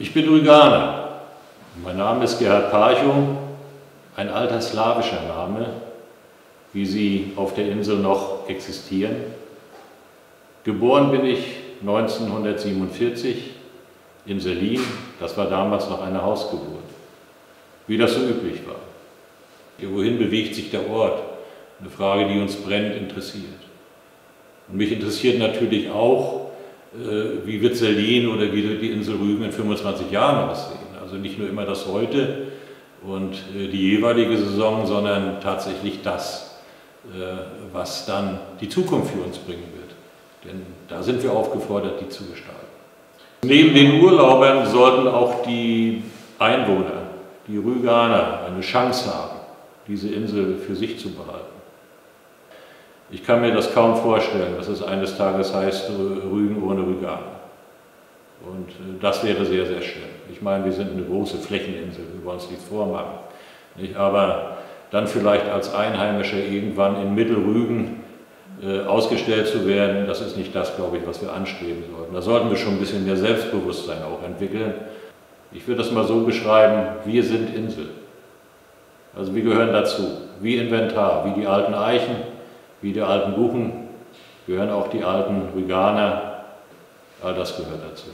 Ich bin Rüganer. Mein Name ist Gerhard Parchum, ein alter slawischer Name, wie sie auf der Insel noch existieren. Geboren bin ich 1947 in Selin, das war damals noch eine Hausgeburt, wie das so üblich war. Wohin bewegt sich der Ort? Eine Frage, die uns brennend interessiert. Und mich interessiert natürlich auch, wie wird Selin oder wie wird die Insel Rügen in 25 Jahren aussehen. Also nicht nur immer das Heute und äh, die jeweilige Saison, sondern tatsächlich das, äh, was dann die Zukunft für uns bringen wird. Denn da sind wir aufgefordert, die zu gestalten. Neben den Urlaubern sollten auch die Einwohner, die Rüganer, eine Chance haben, diese Insel für sich zu behalten. Ich kann mir das kaum vorstellen, dass es eines Tages heißt, Rügen ohne Rüganer. Und äh, das wäre sehr, sehr schlimm. Ich meine, wir sind eine große Flächeninsel, wir wollen uns nichts vormachen. Nicht? Aber dann vielleicht als Einheimischer irgendwann in Mittelrügen äh, ausgestellt zu werden, das ist nicht das, glaube ich, was wir anstreben sollten. Da sollten wir schon ein bisschen mehr Selbstbewusstsein auch entwickeln. Ich würde das mal so beschreiben, wir sind Insel. Also wir gehören dazu, wie Inventar, wie die alten Eichen, wie die alten Buchen gehören auch die alten Veganer, all das gehört dazu.